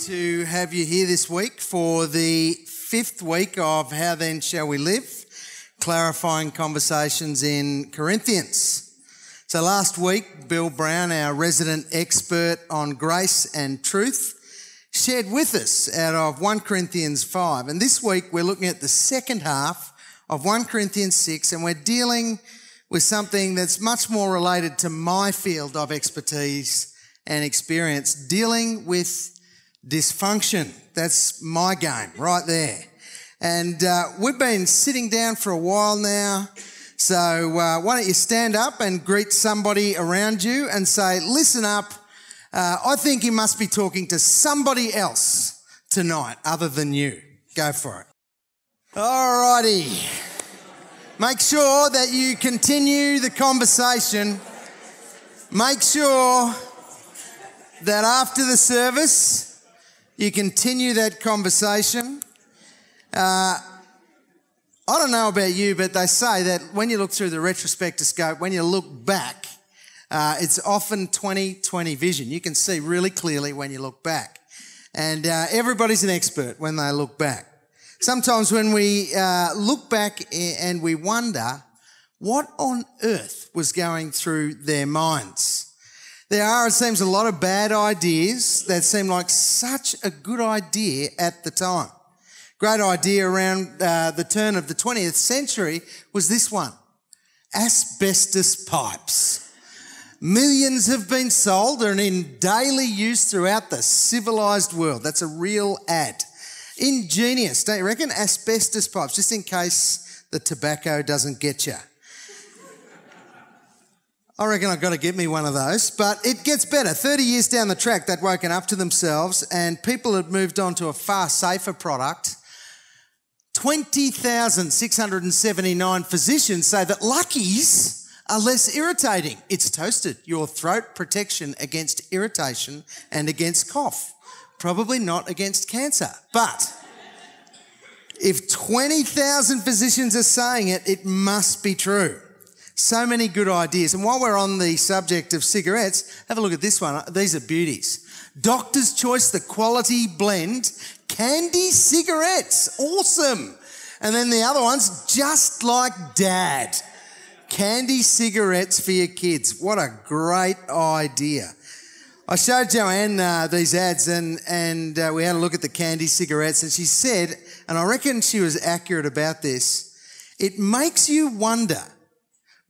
to have you here this week for the fifth week of How Then Shall We Live? Clarifying conversations in Corinthians. So last week, Bill Brown, our resident expert on grace and truth, shared with us out of 1 Corinthians 5. And this week, we're looking at the second half of 1 Corinthians 6, and we're dealing with something that's much more related to my field of expertise and experience, dealing with dysfunction. That's my game right there. And uh, we've been sitting down for a while now. So uh, why don't you stand up and greet somebody around you and say, listen up. Uh, I think you must be talking to somebody else tonight other than you. Go for it. Alrighty. Make sure that you continue the conversation. Make sure that after the service, you continue that conversation. Uh, I don't know about you, but they say that when you look through the retrospectoscope, when you look back, uh, it's often 20/20 vision. You can see really clearly when you look back. And uh, everybody's an expert when they look back. Sometimes when we uh, look back and we wonder, what on earth was going through their minds? There are, it seems, a lot of bad ideas that seem like such a good idea at the time. Great idea around uh, the turn of the 20th century was this one asbestos pipes. Millions have been sold and in daily use throughout the civilized world. That's a real ad. Ingenious, don't you reckon? Asbestos pipes, just in case the tobacco doesn't get you. I reckon I've got to get me one of those. But it gets better. 30 years down the track, they'd woken up to themselves and people had moved on to a far safer product. 20,679 physicians say that Luckies are less irritating. It's toasted, your throat protection against irritation and against cough. Probably not against cancer. But if 20,000 physicians are saying it, it must be true. So many good ideas. And while we're on the subject of cigarettes, have a look at this one. These are beauties. Doctor's Choice, the quality blend, candy cigarettes. Awesome. And then the other one's just like dad. Candy cigarettes for your kids. What a great idea. I showed Joanne uh, these ads and, and uh, we had a look at the candy cigarettes and she said, and I reckon she was accurate about this, it makes you wonder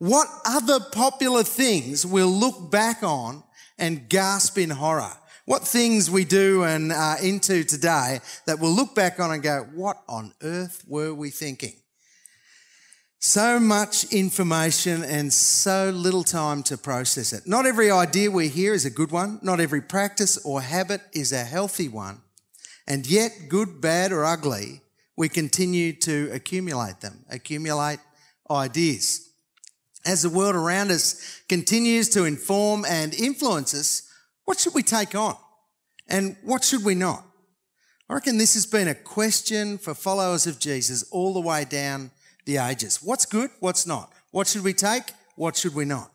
what other popular things we'll look back on and gasp in horror? What things we do and are into today that we'll look back on and go, what on earth were we thinking? So much information and so little time to process it. Not every idea we hear is a good one. Not every practice or habit is a healthy one. And yet, good, bad, or ugly, we continue to accumulate them, accumulate ideas as the world around us continues to inform and influence us, what should we take on? And what should we not? I reckon this has been a question for followers of Jesus all the way down the ages. What's good? What's not? What should we take? What should we not?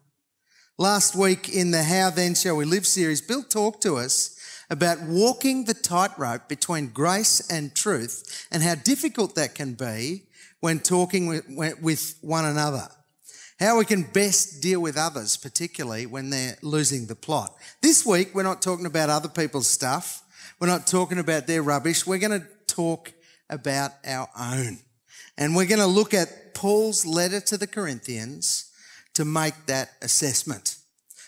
Last week in the How Then Shall We Live series, Bill talked to us about walking the tightrope between grace and truth and how difficult that can be when talking with one another how we can best deal with others, particularly when they're losing the plot. This week, we're not talking about other people's stuff. We're not talking about their rubbish. We're going to talk about our own. And we're going to look at Paul's letter to the Corinthians to make that assessment.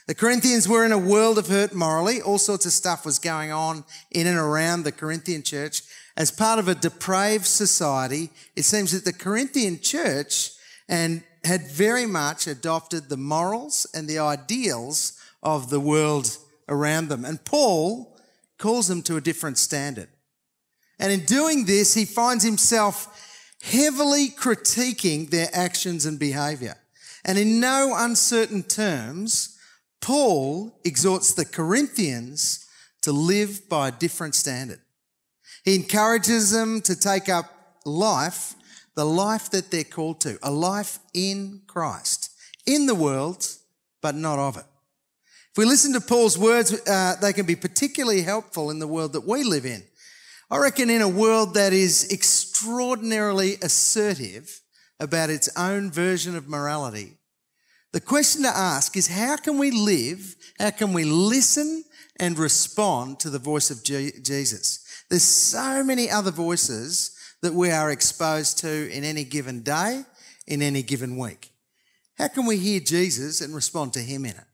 The Corinthians were in a world of hurt morally. All sorts of stuff was going on in and around the Corinthian church. As part of a depraved society, it seems that the Corinthian church and had very much adopted the morals and the ideals of the world around them. And Paul calls them to a different standard. And in doing this, he finds himself heavily critiquing their actions and behavior. And in no uncertain terms, Paul exhorts the Corinthians to live by a different standard. He encourages them to take up life the life that they're called to, a life in Christ, in the world, but not of it. If we listen to Paul's words, uh, they can be particularly helpful in the world that we live in. I reckon in a world that is extraordinarily assertive about its own version of morality, the question to ask is how can we live, how can we listen and respond to the voice of Jesus? There's so many other voices that we are exposed to in any given day, in any given week. How can we hear Jesus and respond to him in it?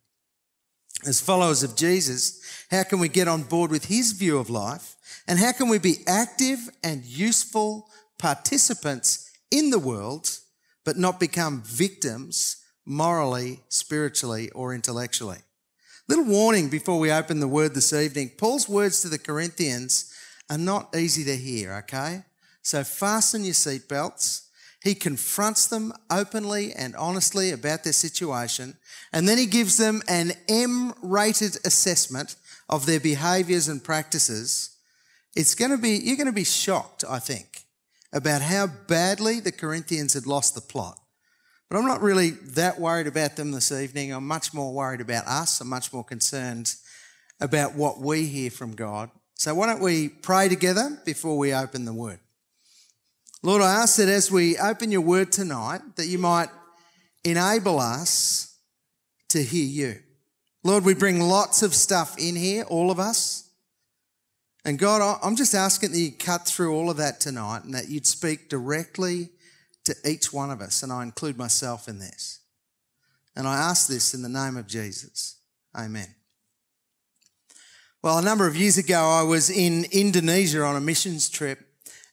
As followers of Jesus, how can we get on board with his view of life? And how can we be active and useful participants in the world, but not become victims morally, spiritually, or intellectually? Little warning before we open the word this evening. Paul's words to the Corinthians are not easy to hear, okay? So fasten your seatbelts. He confronts them openly and honestly about their situation, and then he gives them an M rated assessment of their behaviors and practices. It's going to be, you're going to be shocked, I think, about how badly the Corinthians had lost the plot. But I'm not really that worried about them this evening. I'm much more worried about us. I'm much more concerned about what we hear from God. So why don't we pray together before we open the word? Lord, I ask that as we open your word tonight, that you might enable us to hear you. Lord, we bring lots of stuff in here, all of us. And God, I'm just asking that you cut through all of that tonight and that you'd speak directly to each one of us. And I include myself in this. And I ask this in the name of Jesus. Amen. Well, a number of years ago, I was in Indonesia on a missions trip.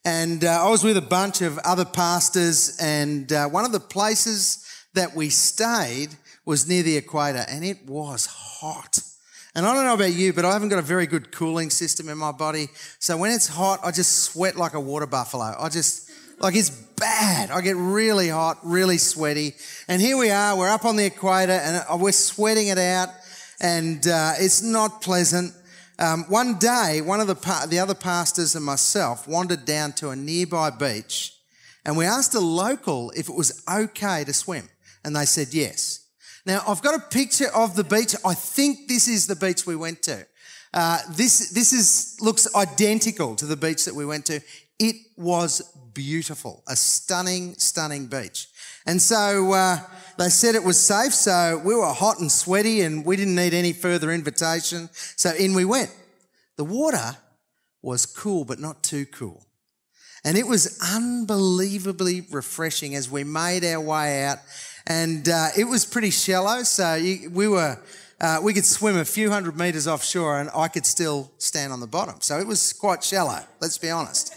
And uh, I was with a bunch of other pastors, and uh, one of the places that we stayed was near the equator, and it was hot. And I don't know about you, but I haven't got a very good cooling system in my body. So when it's hot, I just sweat like a water buffalo. I just, like, it's bad. I get really hot, really sweaty. And here we are, we're up on the equator, and uh, we're sweating it out, and uh, it's not pleasant. Um, one day, one of the, pa- the other pastors and myself wandered down to a nearby beach and we asked a local if it was okay to swim. And they said yes. Now, I've got a picture of the beach. I think this is the beach we went to. Uh, this this is looks identical to the beach that we went to. It was beautiful, a stunning, stunning beach. And so uh, they said it was safe, so we were hot and sweaty and we didn't need any further invitation. So in we went. The water was cool, but not too cool. And it was unbelievably refreshing as we made our way out. And uh, it was pretty shallow, so you, we were. Uh, we could swim a few hundred meters offshore and I could still stand on the bottom. So it was quite shallow, let's be honest.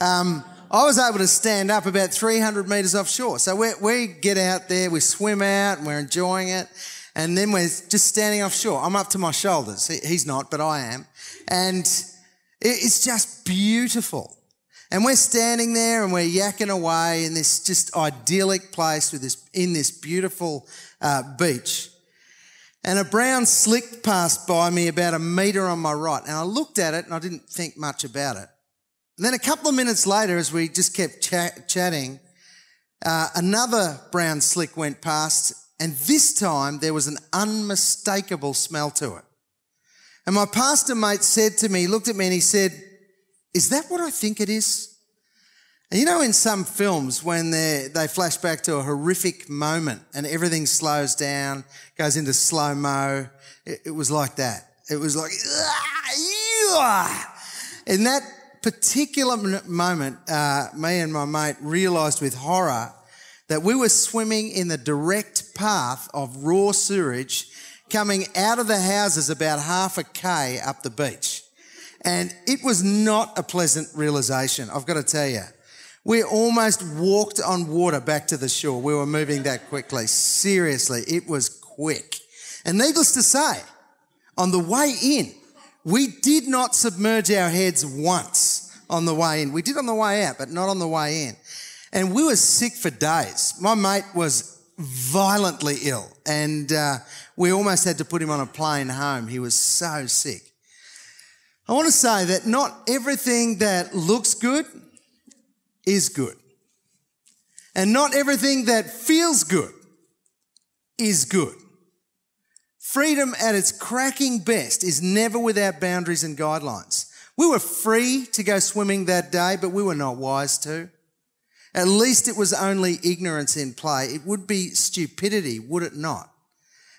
Um, I was able to stand up about 300 metres offshore. So we, we get out there, we swim out, and we're enjoying it. And then we're just standing offshore. I'm up to my shoulders. He, he's not, but I am. And it's just beautiful. And we're standing there and we're yakking away in this just idyllic place with this, in this beautiful uh, beach. And a brown slick passed by me about a metre on my right. And I looked at it and I didn't think much about it. And then a couple of minutes later, as we just kept chatting, uh, another brown slick went past, and this time there was an unmistakable smell to it. And my pastor mate said to me, looked at me and he said, Is that what I think it is? And you know, in some films, when they flash back to a horrific moment and everything slows down, goes into slow mo, it, it was like that. It was like, in that particular moment, uh, me and my mate realised with horror that we were swimming in the direct path of raw sewage coming out of the houses about half a K up the beach. And it was not a pleasant realization, I've got to tell you. We almost walked on water back to the shore. We were moving that quickly. Seriously, it was quick. And needless to say, on the way in, we did not submerge our heads once on the way in. We did on the way out, but not on the way in. And we were sick for days. My mate was violently ill and uh, we almost had to put him on a plane home. He was so sick. I want to say that not everything that looks good is good. And not everything that feels good is good. Freedom at its cracking best is never without boundaries and guidelines. We were free to go swimming that day, but we were not wise to. At least it was only ignorance in play. It would be stupidity, would it not?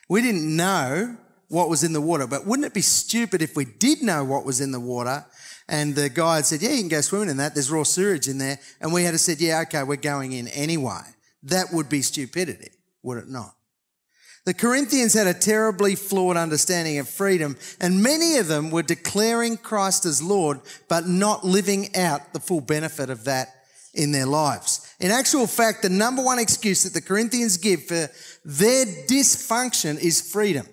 We didn't know what was in the water, but wouldn't it be stupid if we did know what was in the water and the had said, Yeah, you can go swimming in that, there's raw sewage in there, and we had to said, Yeah, okay, we're going in anyway. That would be stupidity, would it not? The Corinthians had a terribly flawed understanding of freedom, and many of them were declaring Christ as Lord, but not living out the full benefit of that in their lives. In actual fact, the number one excuse that the Corinthians give for their dysfunction is freedom.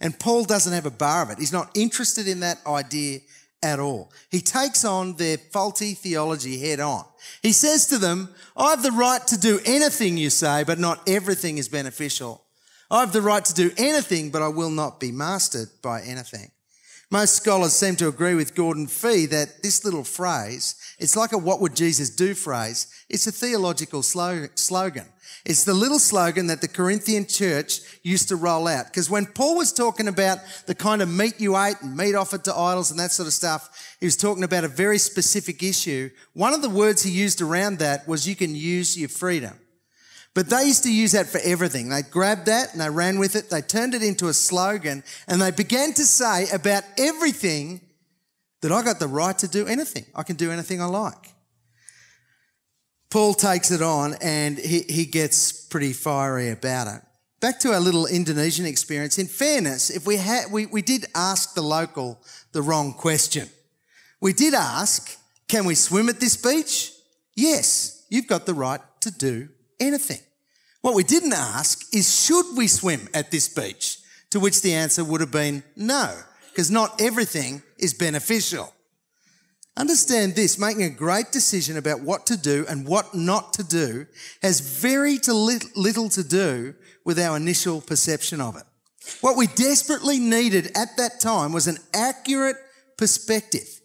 And Paul doesn't have a bar of it. He's not interested in that idea at all. He takes on their faulty theology head on. He says to them, I have the right to do anything you say, but not everything is beneficial. I have the right to do anything, but I will not be mastered by anything. Most scholars seem to agree with Gordon Fee that this little phrase, it's like a what would Jesus do phrase, it's a theological slogan. It's the little slogan that the Corinthian church used to roll out. Because when Paul was talking about the kind of meat you ate and meat offered to idols and that sort of stuff, he was talking about a very specific issue. One of the words he used around that was you can use your freedom. But they used to use that for everything. They grabbed that and they ran with it. They turned it into a slogan and they began to say about everything that I got the right to do anything. I can do anything I like. Paul takes it on and he, he gets pretty fiery about it. Back to our little Indonesian experience. In fairness, if we had, we, we did ask the local the wrong question. We did ask, can we swim at this beach? Yes, you've got the right to do anything. What we didn't ask is, should we swim at this beach? To which the answer would have been no, because not everything is beneficial. Understand this making a great decision about what to do and what not to do has very little to do with our initial perception of it. What we desperately needed at that time was an accurate perspective.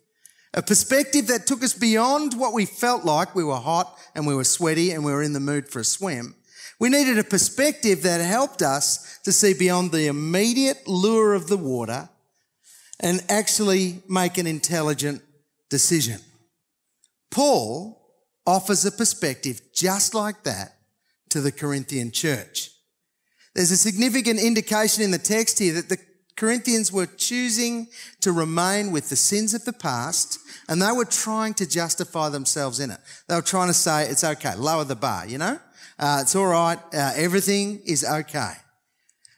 A perspective that took us beyond what we felt like we were hot and we were sweaty and we were in the mood for a swim. We needed a perspective that helped us to see beyond the immediate lure of the water and actually make an intelligent decision. Paul offers a perspective just like that to the Corinthian church. There's a significant indication in the text here that the Corinthians were choosing to remain with the sins of the past and they were trying to justify themselves in it. They were trying to say, it's okay, lower the bar, you know? Uh, it's all right, uh, everything is okay.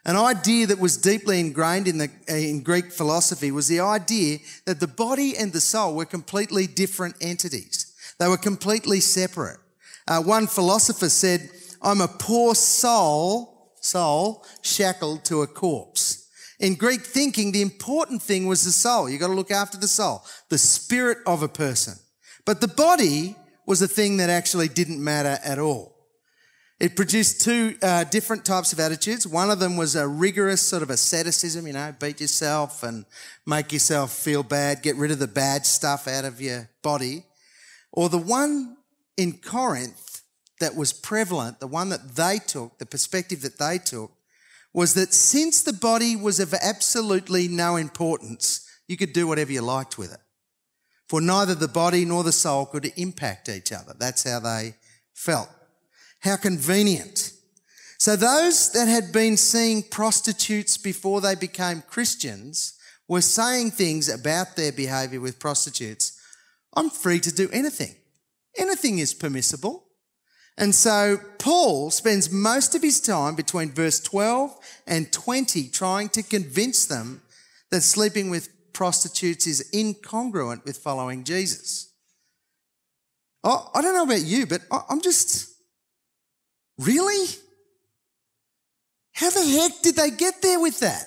An idea that was deeply ingrained in, the, uh, in Greek philosophy was the idea that the body and the soul were completely different entities. They were completely separate. Uh, one philosopher said, I'm a poor soul, soul shackled to a corpse. In Greek thinking, the important thing was the soul. You've got to look after the soul, the spirit of a person. But the body was a thing that actually didn't matter at all. It produced two uh, different types of attitudes. One of them was a rigorous sort of asceticism, you know, beat yourself and make yourself feel bad, get rid of the bad stuff out of your body. Or the one in Corinth that was prevalent, the one that they took, the perspective that they took, was that since the body was of absolutely no importance, you could do whatever you liked with it. For neither the body nor the soul could impact each other. That's how they felt. How convenient. So those that had been seeing prostitutes before they became Christians were saying things about their behavior with prostitutes. I'm free to do anything. Anything is permissible. And so Paul spends most of his time between verse 12 and 20 trying to convince them that sleeping with prostitutes is incongruent with following Jesus. Oh, I don't know about you, but I'm just, really? How the heck did they get there with that?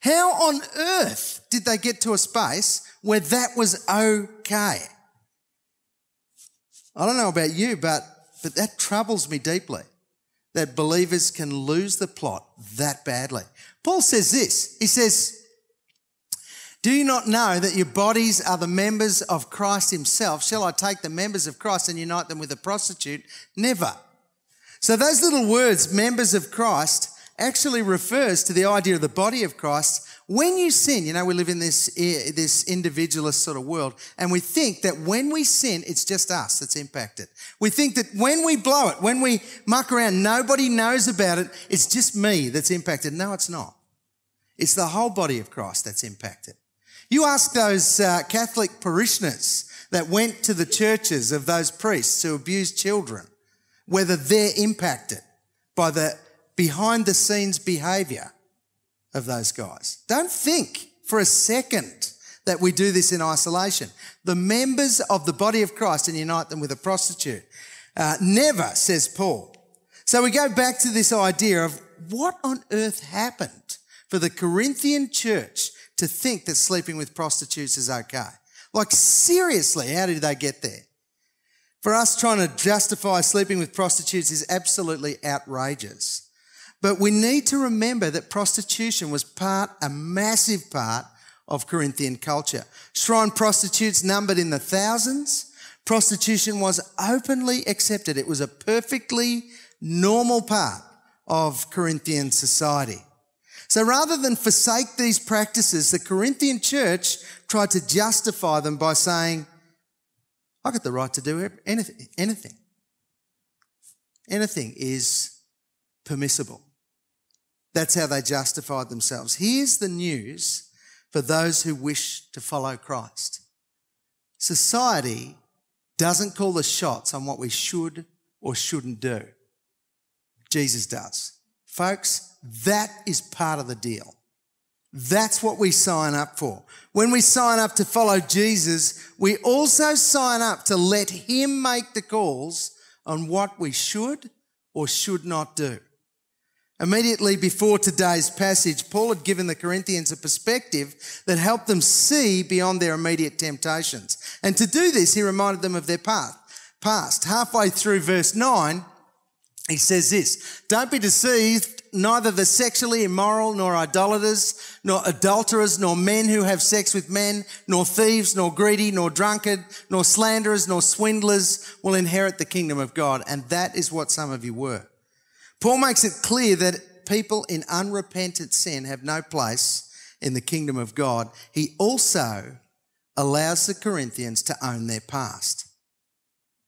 How on earth did they get to a space where that was okay? I don't know about you, but but that troubles me deeply that believers can lose the plot that badly. Paul says this He says, Do you not know that your bodies are the members of Christ Himself? Shall I take the members of Christ and unite them with a prostitute? Never. So, those little words, members of Christ, actually refers to the idea of the body of Christ. When you sin, you know, we live in this, this individualist sort of world, and we think that when we sin, it's just us that's impacted. We think that when we blow it, when we muck around, nobody knows about it, it's just me that's impacted. No, it's not. It's the whole body of Christ that's impacted. You ask those uh, Catholic parishioners that went to the churches of those priests who abused children whether they're impacted by the behind the scenes behavior of those guys. Don't think for a second that we do this in isolation. The members of the body of Christ and unite them with a prostitute. Uh, never, says Paul. So we go back to this idea of what on earth happened for the Corinthian church to think that sleeping with prostitutes is okay. Like, seriously, how did they get there? For us, trying to justify sleeping with prostitutes is absolutely outrageous. But we need to remember that prostitution was part, a massive part of Corinthian culture. Shrine prostitutes numbered in the thousands. Prostitution was openly accepted. It was a perfectly normal part of Corinthian society. So rather than forsake these practices, the Corinthian church tried to justify them by saying, I got the right to do anything. Anything, anything is permissible. That's how they justified themselves. Here's the news for those who wish to follow Christ. Society doesn't call the shots on what we should or shouldn't do. Jesus does. Folks, that is part of the deal. That's what we sign up for. When we sign up to follow Jesus, we also sign up to let Him make the calls on what we should or should not do. Immediately before today's passage, Paul had given the Corinthians a perspective that helped them see beyond their immediate temptations. And to do this, he reminded them of their path, past. Halfway through verse 9, he says this Don't be deceived, neither the sexually immoral, nor idolaters, nor adulterers, nor men who have sex with men, nor thieves, nor greedy, nor drunkard, nor slanderers, nor swindlers will inherit the kingdom of God. And that is what some of you were. Paul makes it clear that people in unrepentant sin have no place in the kingdom of God. He also allows the Corinthians to own their past.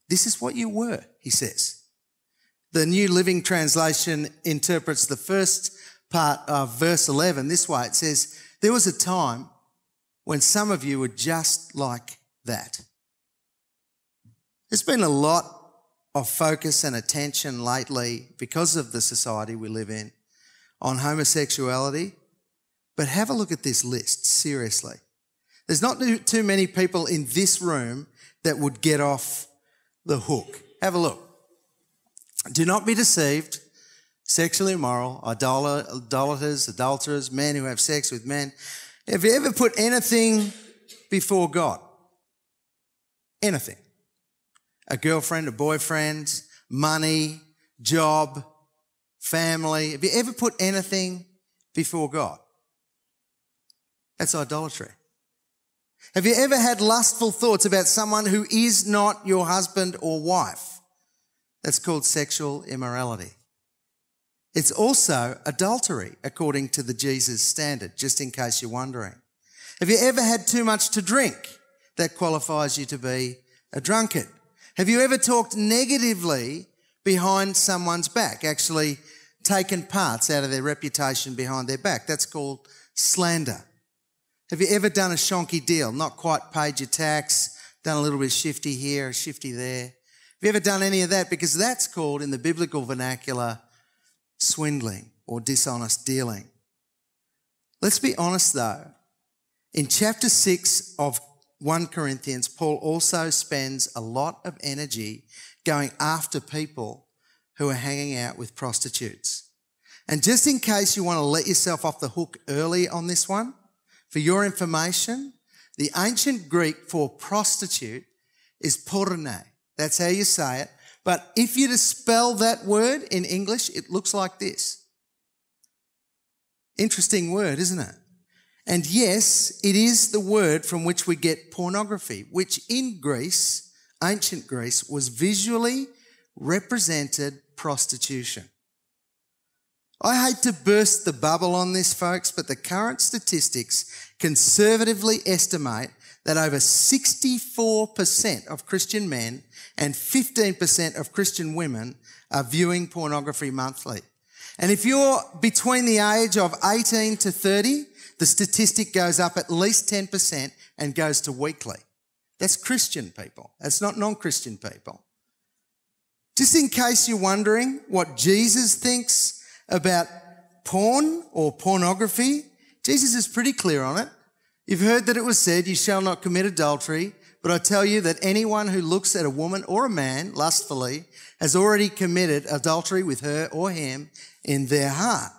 This is what you were, he says. The New Living Translation interprets the first part of verse 11 this way. It says, There was a time when some of you were just like that. There's been a lot of focus and attention lately because of the society we live in on homosexuality. But have a look at this list, seriously. There's not too many people in this room that would get off the hook. Have a look. Do not be deceived. Sexually immoral, idolaters, adulterers, men who have sex with men. Have you ever put anything before God? Anything. A girlfriend, a boyfriend, money, job, family. Have you ever put anything before God? That's idolatry. Have you ever had lustful thoughts about someone who is not your husband or wife? That's called sexual immorality. It's also adultery according to the Jesus standard, just in case you're wondering. Have you ever had too much to drink? That qualifies you to be a drunkard. Have you ever talked negatively behind someone's back, actually taken parts out of their reputation behind their back? That's called slander. Have you ever done a shonky deal, not quite paid your tax, done a little bit shifty here, shifty there? Have you ever done any of that? Because that's called, in the biblical vernacular, swindling or dishonest dealing. Let's be honest though. In chapter 6 of 1 Corinthians, Paul also spends a lot of energy going after people who are hanging out with prostitutes. And just in case you want to let yourself off the hook early on this one, for your information, the ancient Greek for prostitute is porne. That's how you say it. But if you to spell that word in English, it looks like this. Interesting word, isn't it? And yes, it is the word from which we get pornography, which in Greece, ancient Greece, was visually represented prostitution. I hate to burst the bubble on this, folks, but the current statistics conservatively estimate that over 64% of Christian men and 15% of Christian women are viewing pornography monthly. And if you're between the age of 18 to 30, the statistic goes up at least 10% and goes to weekly. That's Christian people. That's not non-Christian people. Just in case you're wondering what Jesus thinks about porn or pornography, Jesus is pretty clear on it. You've heard that it was said, you shall not commit adultery, but I tell you that anyone who looks at a woman or a man lustfully has already committed adultery with her or him in their heart.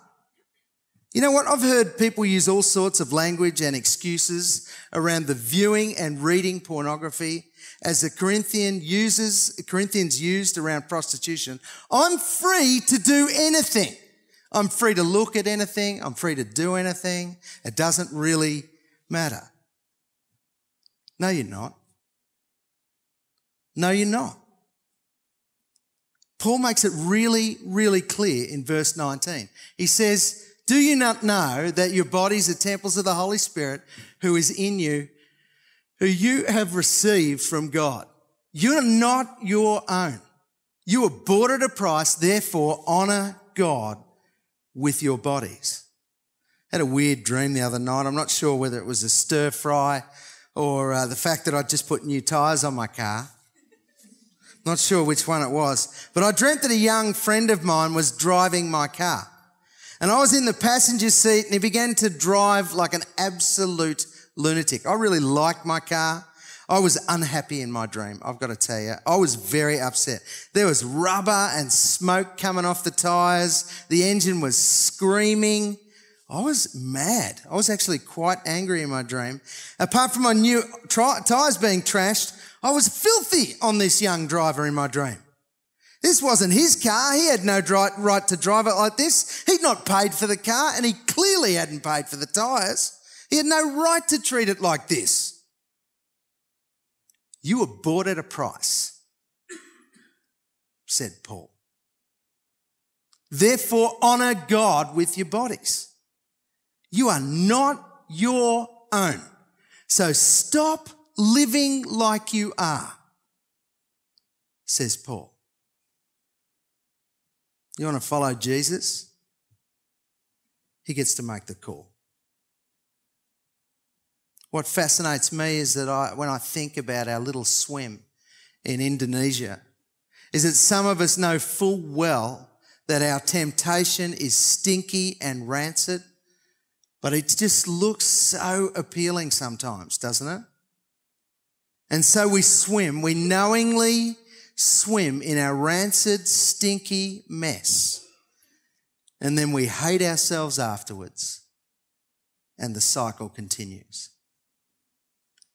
You know what? I've heard people use all sorts of language and excuses around the viewing and reading pornography as the Corinthian uses, Corinthians used around prostitution. I'm free to do anything. I'm free to look at anything. I'm free to do anything. It doesn't really matter. No, you're not. No, you're not. Paul makes it really, really clear in verse 19. He says, do you not know that your bodies are temples of the Holy Spirit who is in you, who you have received from God? You're not your own. You were bought at a price, therefore honor God with your bodies. I had a weird dream the other night. I'm not sure whether it was a stir fry or uh, the fact that I just put new tyres on my car. Not sure which one it was. But I dreamt that a young friend of mine was driving my car. And I was in the passenger seat and he began to drive like an absolute lunatic. I really liked my car. I was unhappy in my dream, I've got to tell you. I was very upset. There was rubber and smoke coming off the tires. The engine was screaming. I was mad. I was actually quite angry in my dream. Apart from my new tires being trashed, I was filthy on this young driver in my dream. This wasn't his car. He had no right to drive it like this. He'd not paid for the car and he clearly hadn't paid for the tyres. He had no right to treat it like this. You were bought at a price, said Paul. Therefore, honor God with your bodies. You are not your own. So stop living like you are, says Paul. You want to follow Jesus? He gets to make the call. What fascinates me is that I, when I think about our little swim in Indonesia, is that some of us know full well that our temptation is stinky and rancid, but it just looks so appealing sometimes, doesn't it? And so we swim, we knowingly swim in our rancid, stinky mess. And then we hate ourselves afterwards. And the cycle continues.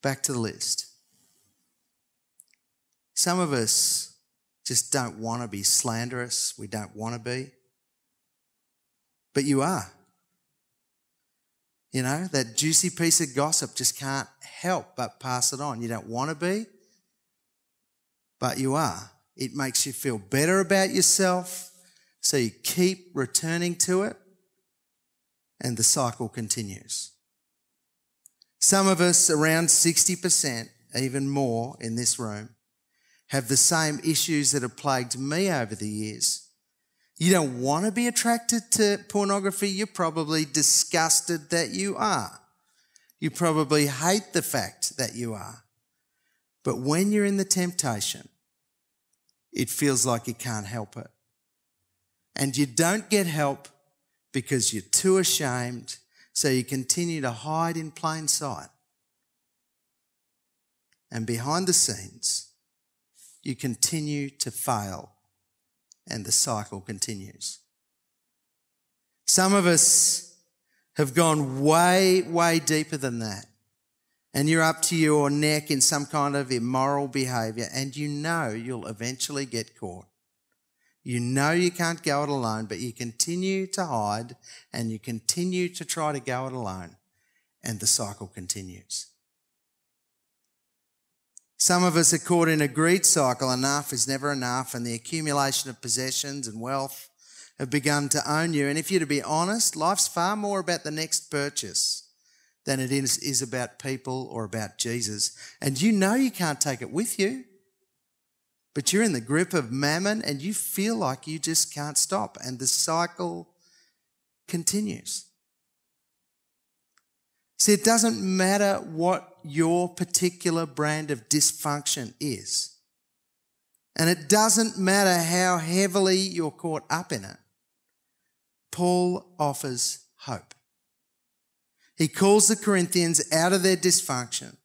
Back to the list. Some of us just don't want to be slanderous. We don't want to be. But you are. You know, that juicy piece of gossip just can't help but pass it on. You don't want to be, but you are. It makes you feel better about yourself, so you keep returning to it, and the cycle continues. Some of us, around 60%, even more in this room, have the same issues that have plagued me over the years. You don't want to be attracted to pornography. You're probably disgusted that you are. You probably hate the fact that you are. But when you're in the temptation, it feels like you can't help it. And you don't get help because you're too ashamed, so you continue to hide in plain sight. And behind the scenes, you continue to fail, and the cycle continues. Some of us have gone way, way deeper than that and you're up to your neck in some kind of immoral behavior, and you know you'll eventually get caught. You know you can't go it alone, but you continue to hide and you continue to try to go it alone, and the cycle continues. Some of us are caught in a greed cycle. Enough is never enough, and the accumulation of possessions and wealth have begun to own you. And if you're to be honest, life's far more about the next purchase than it is, is about people or about Jesus. And you know you can't take it with you, but you're in the grip of mammon and you feel like you just can't stop. And the cycle continues. See, it doesn't matter what your particular brand of dysfunction is. And it doesn't matter how heavily you're caught up in it. Paul offers hope. He calls the Corinthians out of their dysfunction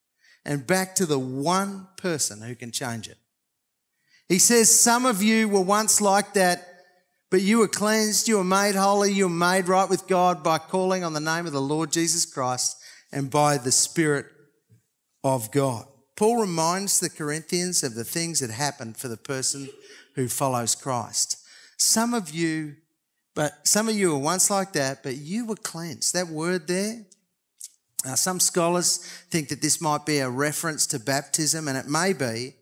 and back to the one person who can change it. He says, Some of you were once like that, but you were cleansed, you were made holy, you were made right with God by calling on the name of the Lord Jesus Christ and by the Spirit of God. Paul reminds the Corinthians of the things that happened for the person who follows Christ. Some of you, but some of you were once like that, but you were cleansed. That word there, uh, some scholars think that this might be a reference to baptism, and it may be.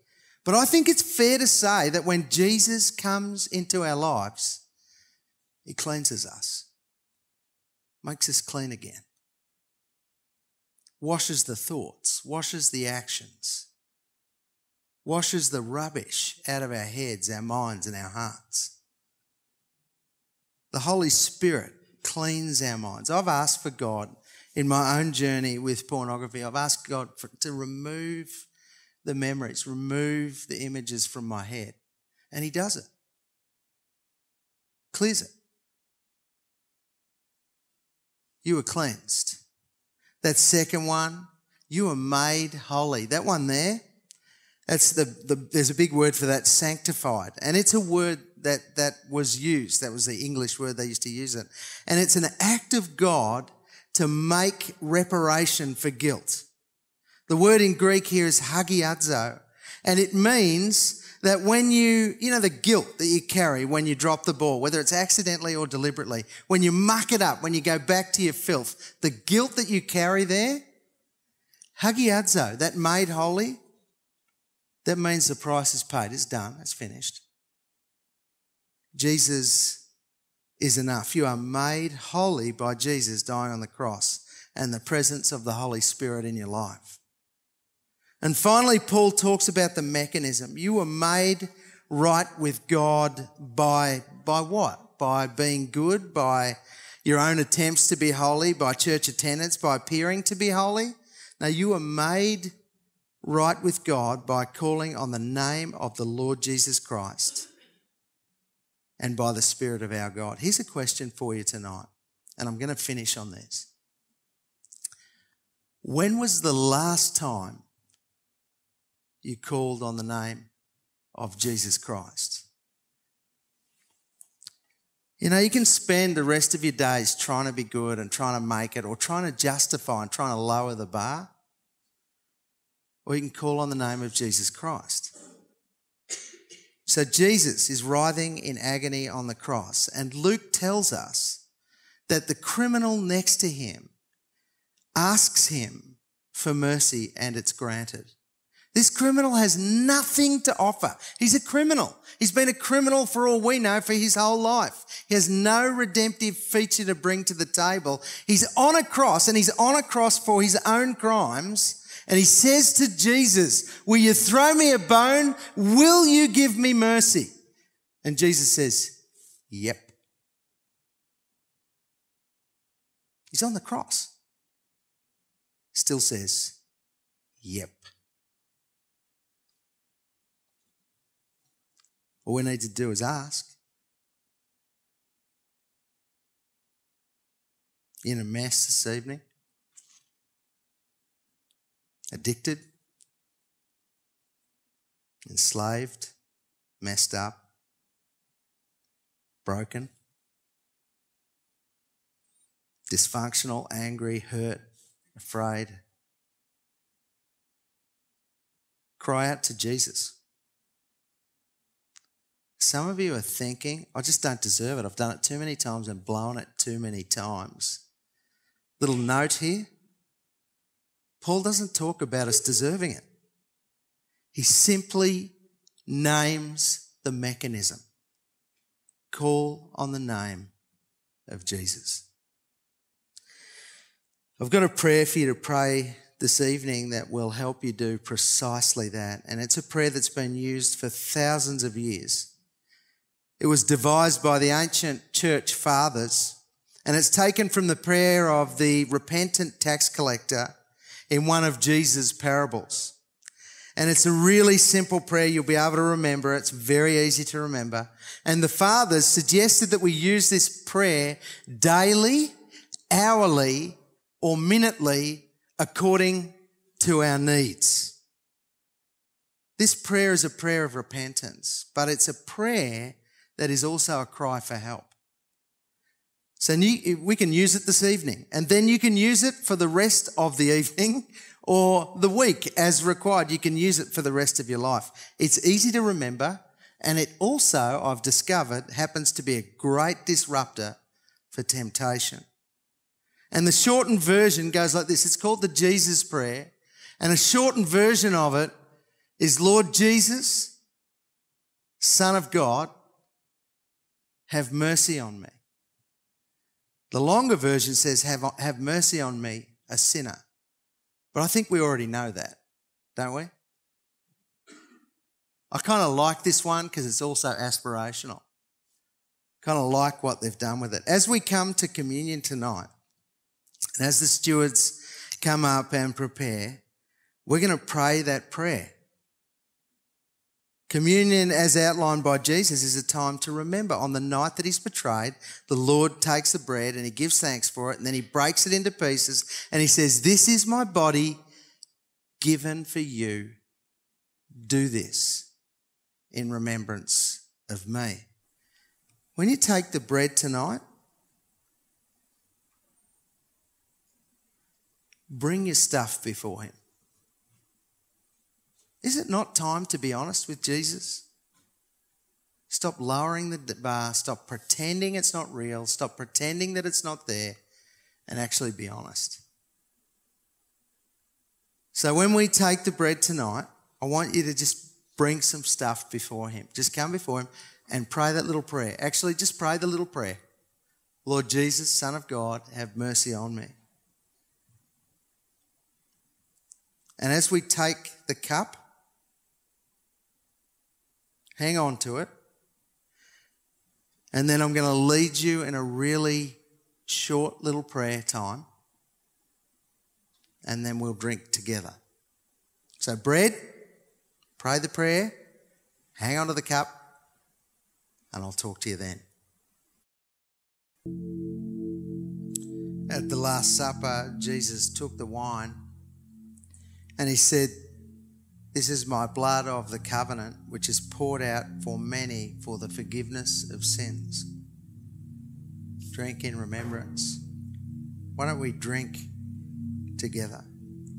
But I think it's fair to say that when Jesus comes into our lives, he cleanses us, makes us clean again washes the thoughts, washes the actions, washes the rubbish out of our heads, our minds, and our hearts. The Holy Spirit cleans our minds. I've asked for God in my own journey with pornography, I've asked God for, to remove the memories, remove the images from my head. And He does it, clears it. You were cleansed. That second one, you were made holy. That one there, that's the, the there's a big word for that, sanctified. And it's a word that, that was used. That was the English word they used to use it. And it's an act of God to make reparation for guilt. The word in Greek here is hagiadzo, and it means that when you, you know, the guilt that you carry when you drop the ball, whether it's accidentally or deliberately, when you muck it up, when you go back to your filth, the guilt that you carry there, hagiadzo, that made holy, that means the price is paid. It's done. It's finished. Jesus is enough. You are made holy by Jesus dying on the cross and the presence of the Holy Spirit in your life. And finally, Paul talks about the mechanism. You were made right with God by, by what? By being good, by your own attempts to be holy, by church attendance, by appearing to be holy. Now, you were made right with God by calling on the name of the Lord Jesus Christ and by the Spirit of our God. Here's a question for you tonight, and I'm going to finish on this. When was the last time you called on the name of Jesus Christ. You know, you can spend the rest of your days trying to be good and trying to make it or trying to justify and trying to lower the bar. Or you can call on the name of Jesus Christ. So Jesus is writhing in agony on the cross, and Luke tells us that the criminal next to him asks him for mercy and it's granted. This criminal has nothing to offer. He's a criminal. He's been a criminal for all we know for his whole life. He has no redemptive feature to bring to the table. He's on a cross and he's on a cross for his own crimes. And he says to Jesus, will you throw me a bone? Will you give me mercy? And Jesus says, yep. He's on the cross. Still says, yep. All we need to do is ask. In a mess this evening? Addicted? Enslaved? Messed up? Broken? Dysfunctional, angry, hurt, afraid? Cry out to Jesus. Some of you are thinking, I just don't deserve it. I've done it too many times and blown it too many times. Little note here Paul doesn't talk about us deserving it, he simply names the mechanism call on the name of Jesus. I've got a prayer for you to pray this evening that will help you do precisely that. And it's a prayer that's been used for thousands of years. It was devised by the ancient church fathers, and it's taken from the prayer of the repentant tax collector in one of Jesus' parables. And it's a really simple prayer. You'll be able to remember. It's very easy to remember. And the fathers suggested that we use this prayer daily, hourly, or minutely according to our needs. This prayer is a prayer of repentance, but it's a prayer that is also a cry for help. So we can use it this evening, and then you can use it for the rest of the evening or the week as required. You can use it for the rest of your life. It's easy to remember, and it also, I've discovered, happens to be a great disruptor for temptation. And the shortened version goes like this it's called the Jesus Prayer. And a shortened version of it is Lord Jesus, Son of God, have mercy on me. The longer version says, have, have mercy on me, a sinner. But I think we already know that, don't we? I kind of like this one because it's also aspirational. Kind of like what they've done with it. As we come to communion tonight, and as the stewards come up and prepare, we're going to pray that prayer. Communion, as outlined by Jesus, is a time to remember. On the night that he's betrayed, the Lord takes the bread and he gives thanks for it, and then he breaks it into pieces and he says, This is my body given for you. Do this in remembrance of me. When you take the bread tonight, bring your stuff before him. Is it not time to be honest with Jesus? Stop lowering the bar, stop pretending it's not real, stop pretending that it's not there, and actually be honest. So when we take the bread tonight, I want you to just bring some stuff before Him. Just come before Him and pray that little prayer. Actually, just pray the little prayer Lord Jesus, Son of God, have mercy on me. And as we take the cup, Hang on to it. And then I'm going to lead you in a really short little prayer time. And then we'll drink together. So, bread, pray the prayer, hang on to the cup, and I'll talk to you then. At the Last Supper, Jesus took the wine and he said, this is my blood of the covenant, which is poured out for many for the forgiveness of sins. Drink in remembrance. Why don't we drink together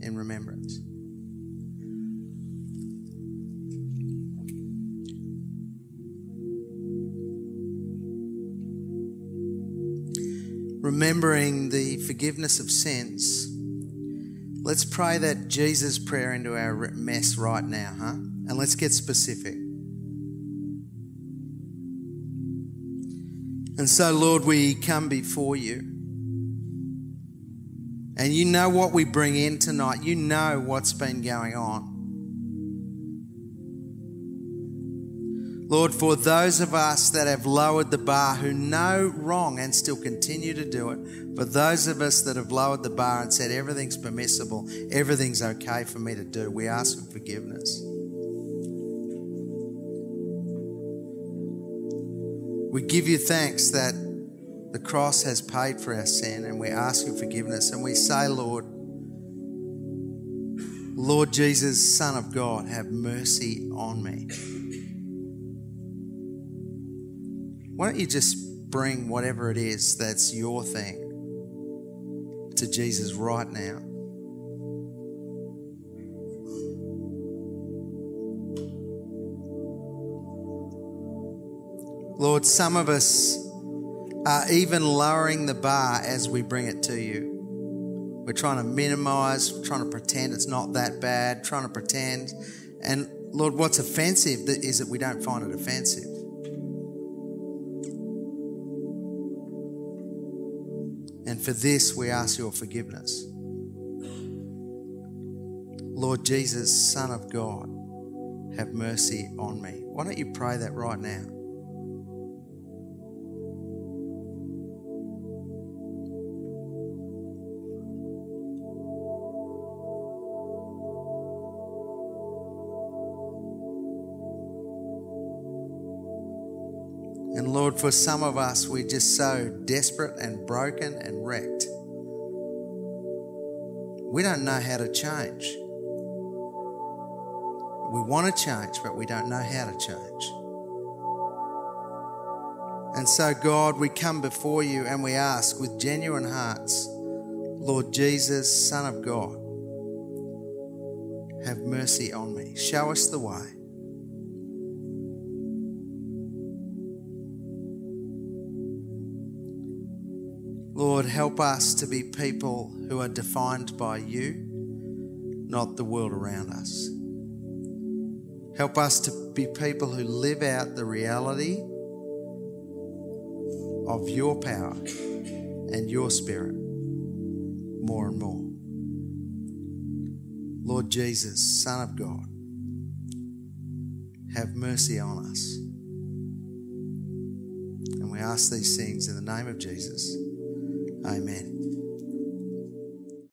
in remembrance? Remembering the forgiveness of sins Let's pray that Jesus prayer into our mess right now, huh? And let's get specific. And so, Lord, we come before you. And you know what we bring in tonight. You know what's been going on. Lord, for those of us that have lowered the bar who know wrong and still continue to do it, for those of us that have lowered the bar and said everything's permissible, everything's okay for me to do, we ask for forgiveness. We give you thanks that the cross has paid for our sin and we ask for forgiveness and we say, Lord, Lord Jesus, Son of God, have mercy on me. Why don't you just bring whatever it is that's your thing to Jesus right now? Lord, some of us are even lowering the bar as we bring it to you. We're trying to minimize, trying to pretend it's not that bad, trying to pretend. And Lord, what's offensive is that we don't find it offensive. For this, we ask your forgiveness. Lord Jesus, Son of God, have mercy on me. Why don't you pray that right now? And Lord, for some of us, we're just so desperate and broken and wrecked. We don't know how to change. We want to change, but we don't know how to change. And so, God, we come before you and we ask with genuine hearts, Lord Jesus, Son of God, have mercy on me. Show us the way. Help us to be people who are defined by you, not the world around us. Help us to be people who live out the reality of your power and your spirit more and more. Lord Jesus, Son of God, have mercy on us. And we ask these things in the name of Jesus. Amen.